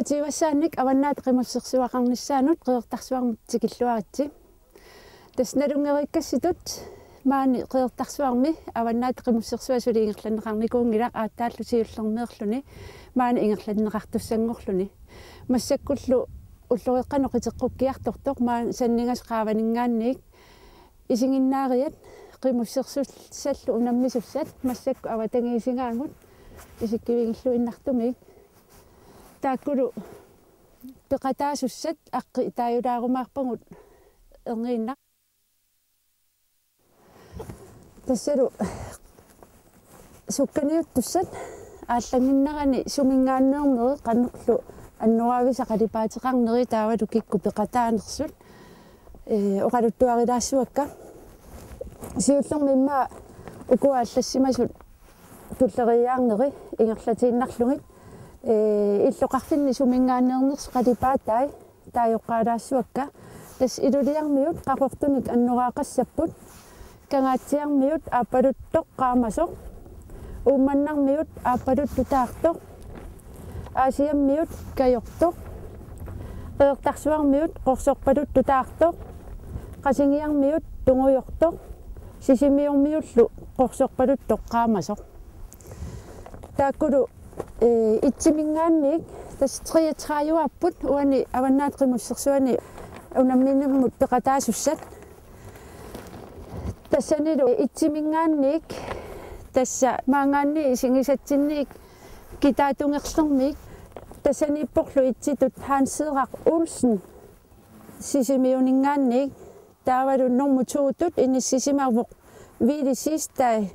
туутивассааник аваннаат qimulsersuaqarnissaanut qiortarsuarmut tikilluaritsi тасналунгериккасситут маани qiortarsuarmi аваннаат qimulsersuasuli ингерланнеқарникуунгилақ ааттааллу сиуллермеерлүни маани ингерланнеқартуссангорлүни массаккуллу уллуриққано қитеққуккиартортоқ маани саннигас qaavaningaanniik исигиннаариат qimulsersussаллу унаммисуссат массакку аватангиисингаангут исиккивигиллу иннартумик тааккулу пеқатаасуссат аққи тааюлаарумаарпагут эрнgiinna тассалу сукканиуттуссат ааллагиннерани сумингааннеернери қаннерлу аннуаависа қалипаатеқарнери таавалу кикку пеқатаанерсут. Э оқалуттуарилаассуакка сиуллермимма укуааллассимасут туллериаарнери ингерлатииннарлугит э иллоқарфинни сумингааннеернерс қалипаатай таажоққалаассуакка тас илулиармиут қақортуник аннураақассаппут кангаатсиармиут ааппалуттоқ qaamasoq уумманнармиут ааппалут тутаартоқ аасиаммиут кайортоқ пеэртарсуармиут қорсорпалут тутаартоқ qasинgiarmiut тунгуйортоқ сисимиормиуллу қорсорпалут тоққаамасоқ тааккулу э итсимингаанник тас 33 аппут уани аваннаат qimulsersuani унамминнэрмут пеқатаасуссат тассанилу итсимингаанник тасса маангаанни сингисатсинник китаатунгерлэрмик тассаниппорлу итситут хаансеэрак улсен сисимиунингаанник таавалу нормутуутут иниссисимарвоқ вили систай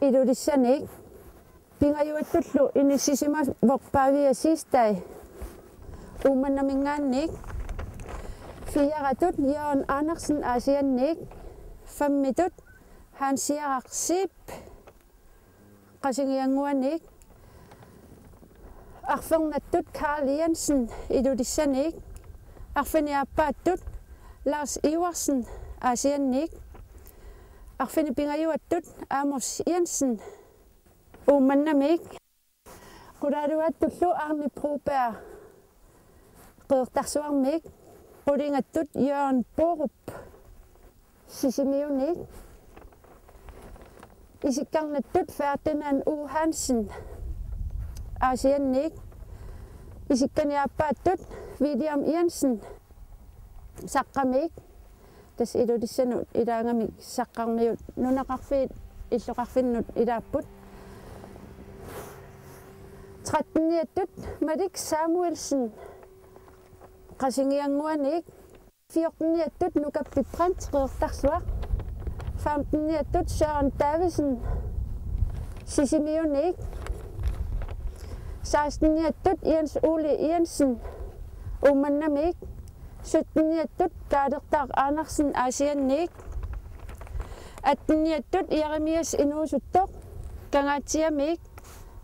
илулиссаник pingayoitlullu inissisimavorpaaviasiistai umannamingaannik fiaratut Jørgen Andersen asiannik fammitut han siaraqsip qasingianguanik arferngattut Karl Jensen ilutissanik arfiniappaattut Lars Iversen asiannik arfinipingajuattut Amos Jensen uumannamik qulaaluattullu Arne Broberg qeertarsuarmik qulingattut Jørgen Borup sisimiunik isikkarnattut Ferdinand U Hansen Asianik isikkaniappaattut William Jensen saqqamik tas ilulissanu ilaangamik saqqarmiut nunaqarfiit иллоqarfinnut ilaapput 13-jattut Malik Samuelsen. Qasingianguanik 14-jattut nukappiprant qeertarsuaq 15-jattut Sharon Davisen sisimiunik 16-jattut Jens Ole Jensen. Umannamik 17-jattut Kadertar Andersen asiannik 18-jattut Jeremias Inusuttoq kangatiamik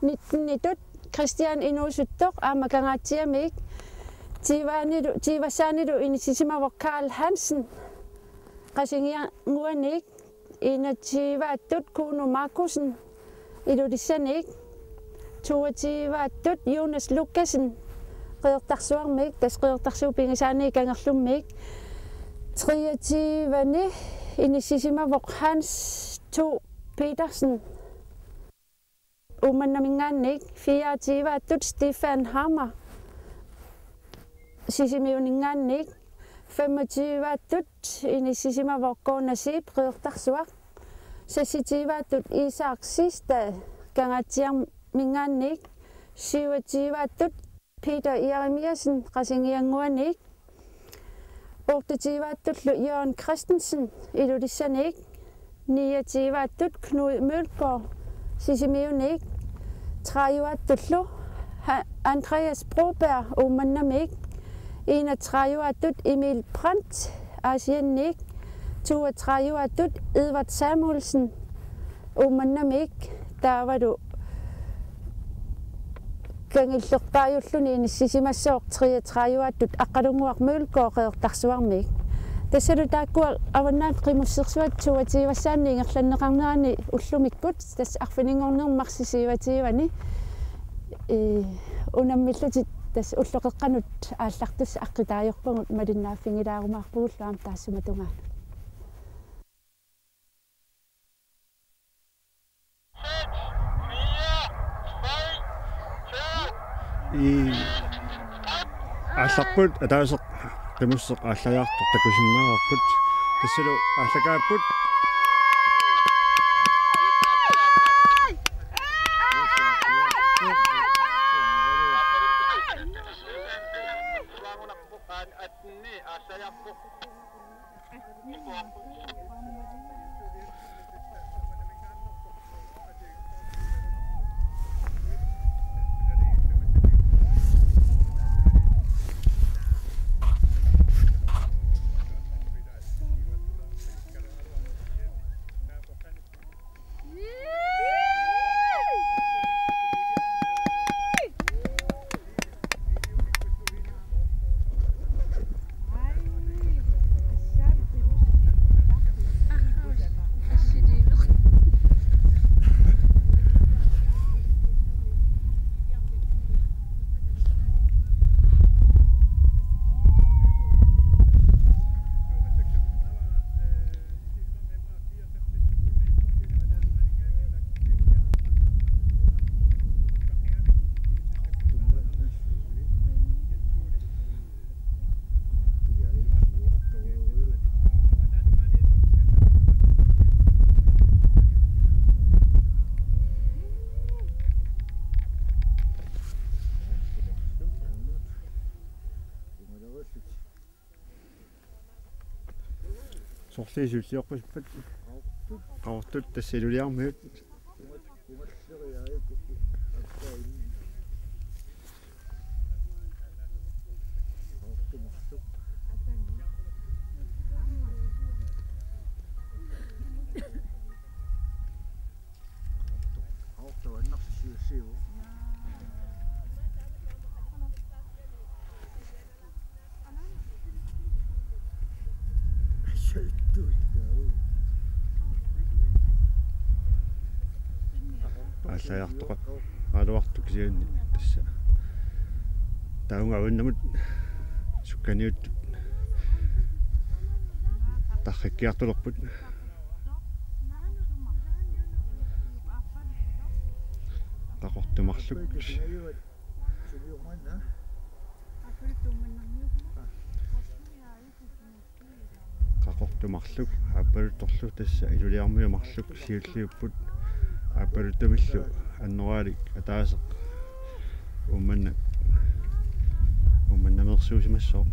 19-jattut Christian Inusutuk Amagangatiamik. De var sanidu initiativ hvor Karl Hansen. Christian Nguanik. Initiativ at dødt Kuno Markusen. Iludisjanik. 22 at dødt Jonas Lukasen. Qiortarsuarmik, tasqiortarsuupigisaani kangerlummik. 23 ni initiativ hvor Hans 2 Petersen umanamingani, fia jiva, dut Stefan Hammer. Sisimivningani, 25 dut, inni sisima vokona si, prøvdagsvagt. Sasitiva dut Isak sidste, gangatiam mingani, 27 dut Peter Jeremiasen, Rasingianguanik. 28 dut Jørgen Christensen, Elodisanik. 29 tut Knud Mølgaard, Sissimeunik. 31 Andreas Broberg Omanamik, 31 Emil Brandt, Asjenik, 32 Edvard Samuelsen Omanamik, der var du kangillerpaayulluni nissisimassoq 33 aqalunguaq mølgooqeertarsuarmik тассалу тааккуа аваннаат қимуссерсуат туативассаанни ингерланнеқарнерани уллумиккут тас арфинингорнермарсисивативани э унаммиллутит тас уллоқеққанут ааллартус аққитаajorpagут малиннааффигилаарумаарпугуллуам таассуматунгаанут и алларпут атаасеқ тамуссеқ ааллаjaartor sont ces ulcères, en toute cellulaire, mais таунга авиннамут сукканиуттут тарриккиартулерпут тақортумарлук qaqortumарлук аппалутторлу тасса илулиармиумарлук сиуллиуппут аппалутамиллу аннораалик não surge mais sol.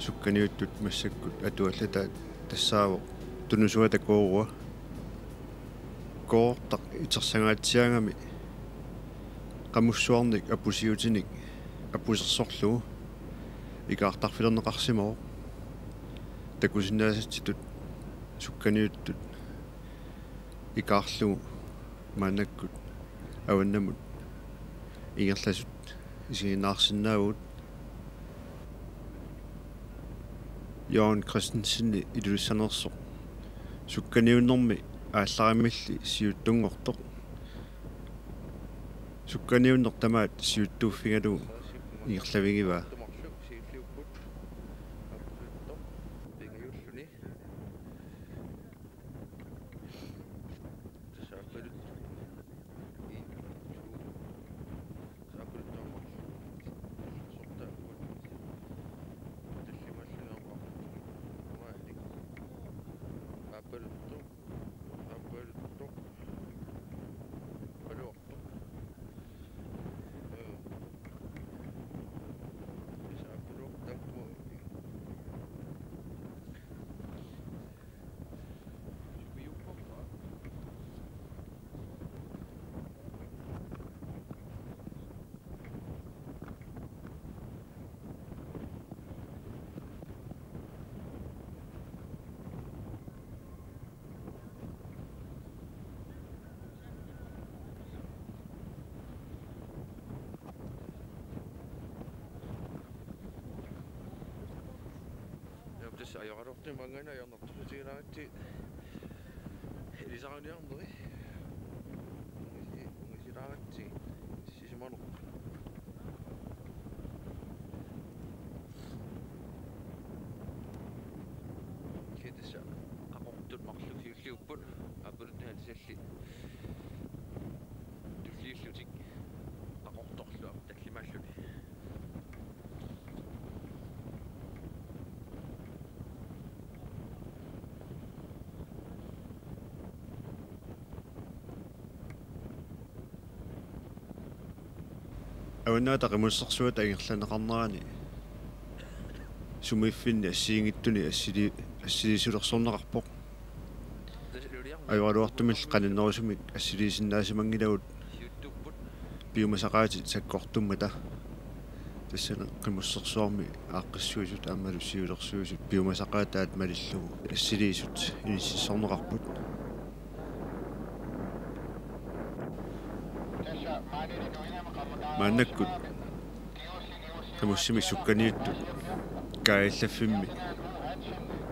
Сукканиуттут массаккут атуаллата тассаавоқ тунусуата кооруа коортақ итерсангаатсиангами qamусsuarник апусиутиник апусерсорлугу икаартарфилернеқарсимао такусинаасатситут сукканиуттут икаарлугу маанаккут аваннамут ингерласут исигинаарсинаагут Johan Christensen илулиссанерсо сукканиуннэрми аалларамилли сиуттунгортоқ сукканиуннер тамаат сиуттууффигалу иерлавигива tässä ajoarvohtiin mangana ja nottu siinä että Elisariarneri Ngisiratti sisimanu Kiitos аваннаата qimulsersuata агерланеқарнерани сумиффинни ассиингиттуни ассили ассилисулерсорнеқарпоқ аюалуартумил qanиннерусумик ассилисиннаасимангилагут биумасақаати саккортуммата. Тассана qimulsersuarmi ааққиссуисут аамалу сиулерсуисут биумасақаатаат малиллугу ассилисут иниссорнеқарпут мааннаккут тамуссими сукканииттут каиллаффимми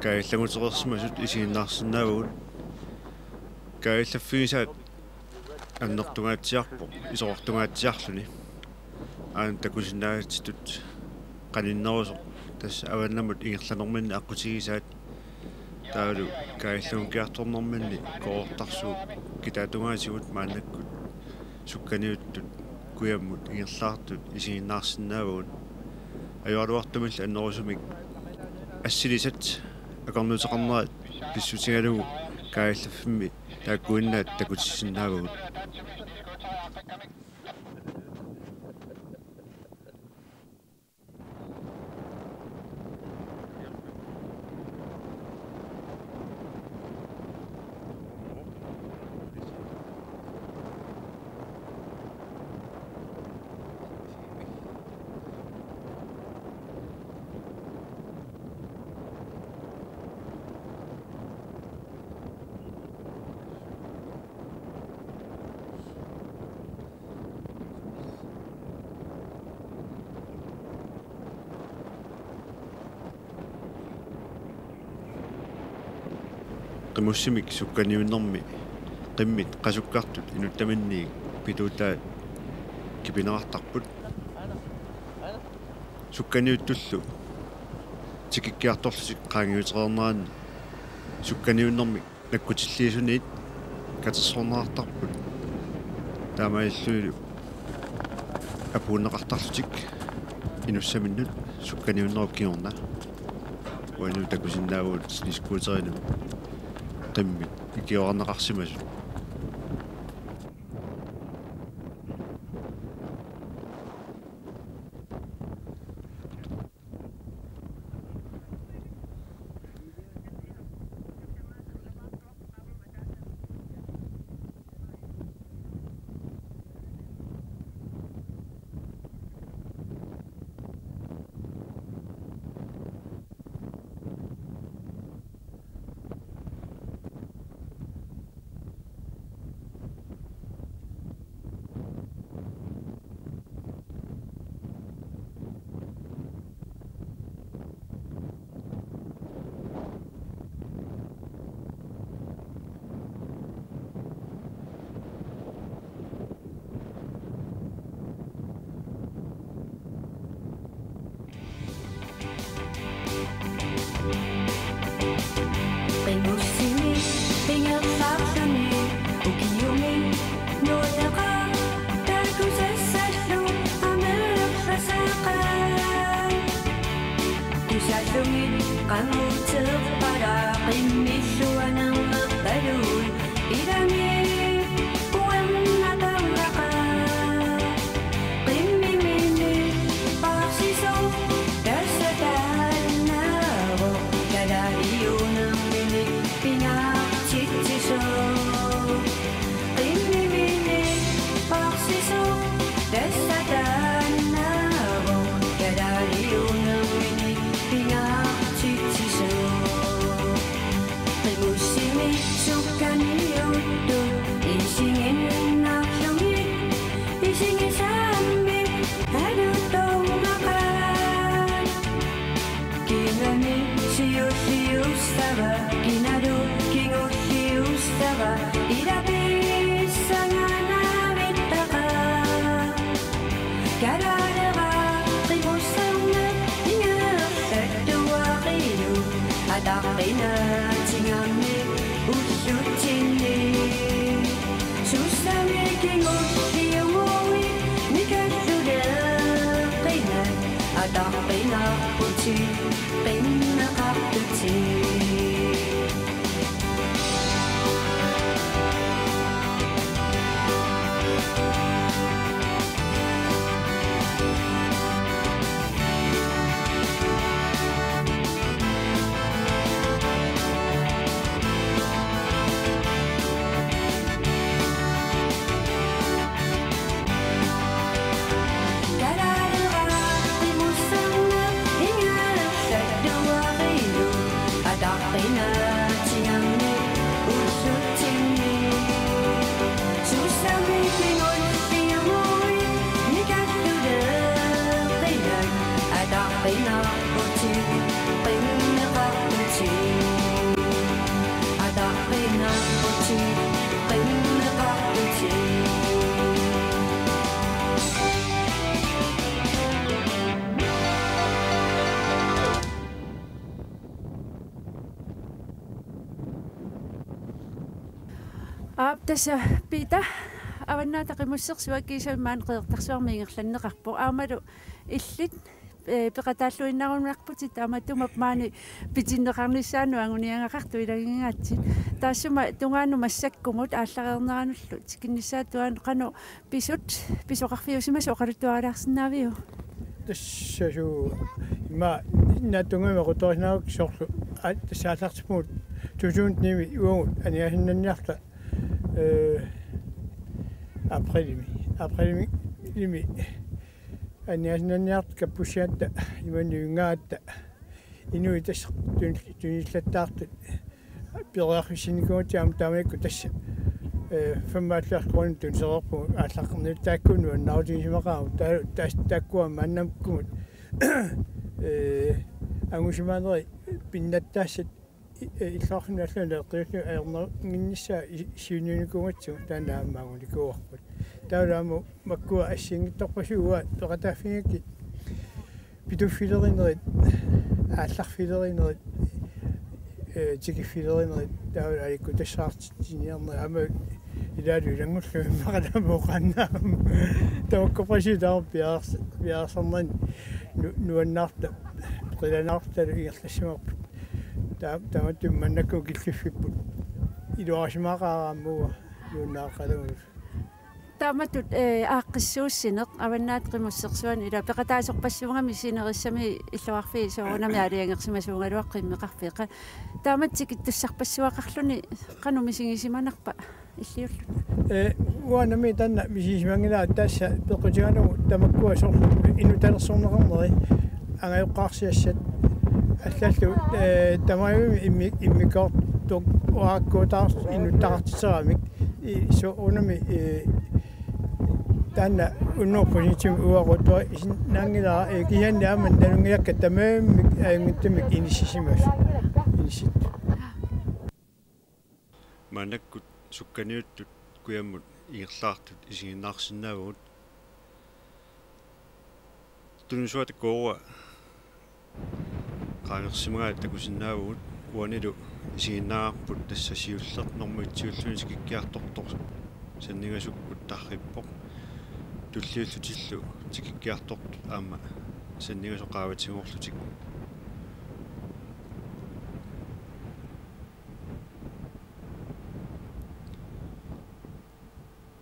каиллагутерерсимасут исигиннаарсинаагут каиллаффигисаат аннертунгаатсиарпо исоортунгаатсиарлуни аан такусинаагатситут qanиннерусо тасса аваннамут ингерланэрминни аққутигисаат таалу каиллагукиарторнэрминни коортарсуу. Китаатунгаасигут мааннаккут сукканиуттут куяммут ингерлаартут исигиннаарсинаагут аюалуартумил аннерусумик ассилисат акорнутеқарнерат писсутигалугу кааллаффимми тааккуиннаат такутиссинаагут qimуссимик сукканиуннэрми qimmit qasukkartut inuttaminni pituutaa kipinaqartarput sukkaniuttullu tikikkiartorlusik qaangiutereernaanni sukkaniunnermi наккутиллиисуниит катассорнеартарпут таамаиллуилу апуунеқартарлутик инуссаминнут сукканиуннеруп киорна уану такусиннаавут дискутерину qimmi икиорнеқарсимасу Qimussimi 去被命 аап тасса пита аваннаата qimусserсуа кисамаан қеэртарсуармиингерланнеқарпо аамалу иллит пеқатааллуиннарунарпути тааматумап маани питиннеқарниссаану ангуниангақарту илагингаатсит таассума тунгаanu массаккумут ааллареернерануллу тикиннissaатуаан қану писут писоқарфиусимасу оқалуттуалаарсинаавиу тассасу има натунгама роторинаак сорлу а тассаалартимут тусуунт ними уун аниасиннанниарта э апрелими апрелими лими аниасиннанниарт каппусиатта иманниунгаатта инуи тас туниллаттаартут пиреарфисиникуутиам таамаикку тасса э 45 kroner тунсерерпу ааллаққарни тааккуну аннаутисимақаа таа тас тааккуа маннамккумут э ангусимаанери пиннаттаассат иллаарнерлун эққиусу аернер гиннисса сиунуникунгатсу таанааммаагуникуарпут таалааму маккуа ассингитторпасуа пеқатааффигики питуффилеринерит аалларфилеринерит э тикиффилеринерит таала аликку тассаартитсиниарна ама илаалу илангуллу иммақаламоқаннаам таваккопаси таа пиарс пиарсарнан нуаннаарта qilanaartalu igerlassimarput taa tamattum mannakku killiffipput iluarasimaaqaaraammuga nuunnaaqalugus тааматут э ааққиссууссинеқ аваннаат қимуссерсуан ила пеқатаасорпассунгами синерissami иллуарфи соорунами алиангерсимасуунгалуаққиммеқарфиқа тааматсик иттуссарпассуақарлуни қану мисигисиманарпа иллиуллу э уанами танна мисисимангила таасса пеқутиганугу тамаккуа сорлу инуталерсорнеқарнери ангаюqqaarsiassat аллаллу э тамаами имми иммикортук уааккуутаарс инуттақартисерамик и со унами э танна уннорпунитим уарутуа наангилаа э кианнааман налунгиакка тамааммик аюнгиттамик инисисимас инисит манаккут сукканиуттут куяммут иерлаартут исигиннаарсинаавгут тунусуат коуа qaangersimaga takusinnaavugut uanilu isiginnаарput тассасиуллернэрмуитсиуллуни киккиарторторсу саннигасуккут тарриппоқ туллиуллутиллу тикиккиартортут аама саннигасоқааватсигоорлутик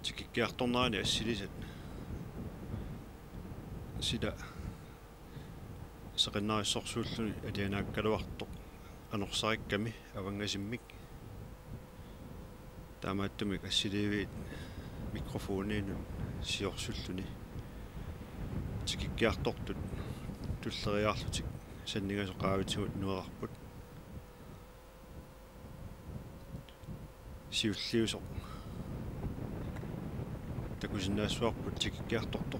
тикиккиарторнаани ассилисат. Сида сеқиннарissорсууллуни алианааккалуартоқ анорсарикками авангасиммик таамааттумик ассиливиит микрофонинун сиорсуллуни тикиккиартортут туллериаарлутик саннигасоқаавитигут нуерарпут сиуллиусоқ такусиннаассуарпут тикиккиарторто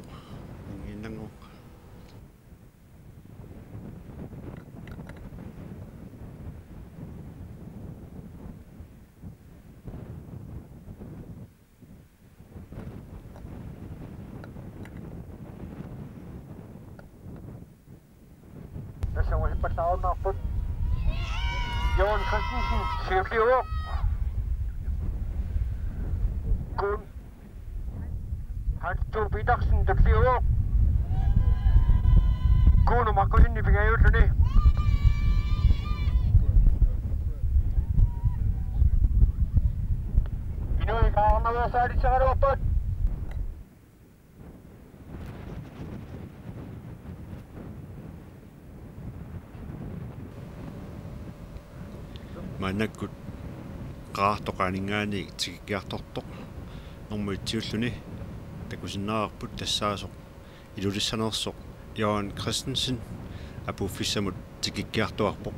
Tässä voisi päästä onnaa put. Joon Christensen, Sirli Å. Kun Hans Tove Petersen, det манаккут qaartoqaaningaani tikikkiartortoq normalittiulлуни такусиннаарпут тассаасоq илулиссанерсоq Johan Christensen. Апуффиссамут tikikkiartuarpoq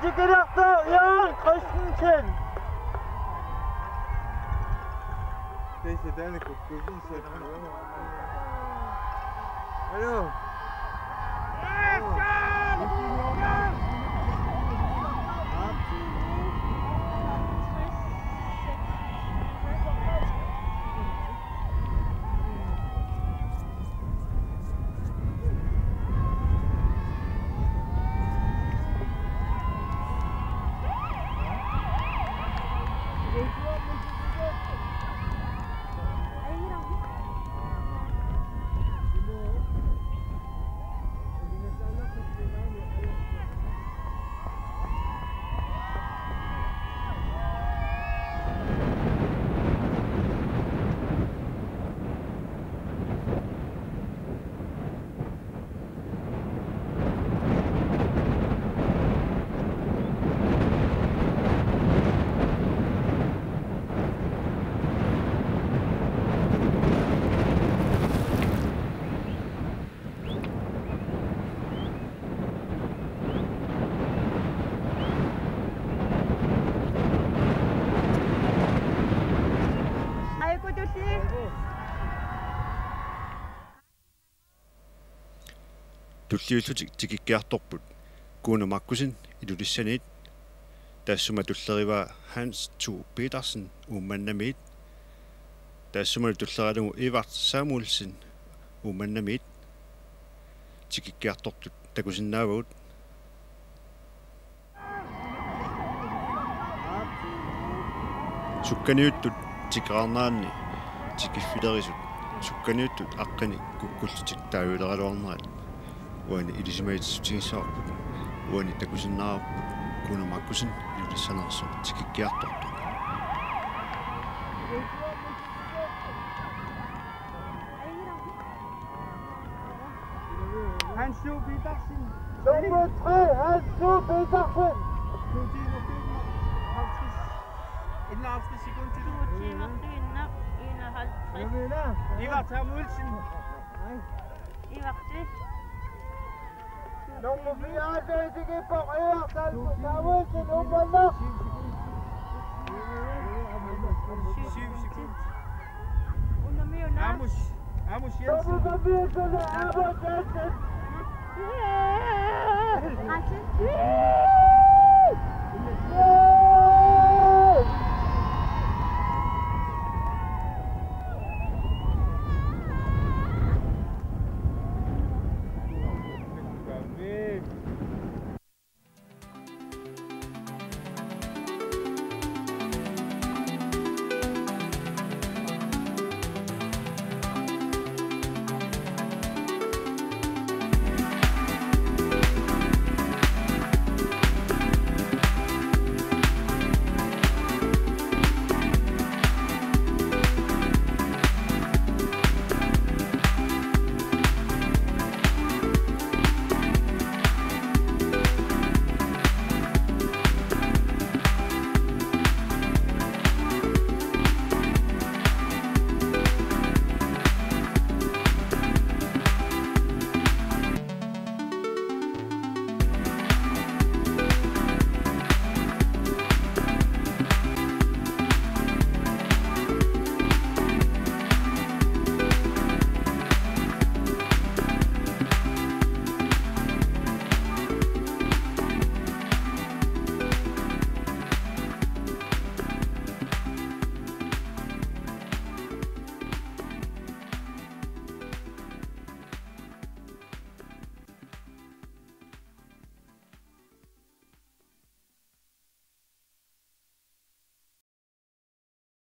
Hacı bırak da ya kaçtın sen. Neyse dernek yok. Gözünü. Alo. Туллиуллутик тикиккиарторпут куна маккусин илулиссаниит таассума туллерива Hans Thu Petersen уумманнамиит таассума туллералугу Иварт Самуэлсен уумманнамиит тикиккиартортут такусиннаавагут сукканиуттут тикаарнаанни тикиффилерисут сукканиуттут аққани куккуллутик таавилералуарнерат уани илисимаитсутигиссаарпут уани такусиннаарпут куна маккусин илиссанерсо тикиккиарторту Hans Sue Petersen. Nummer 3, Hans Sue Petersen. 2 timer 50. 51 sekunder til. 2 timer 51. Jeg mener. Ivar Samuelsen. Não confiante,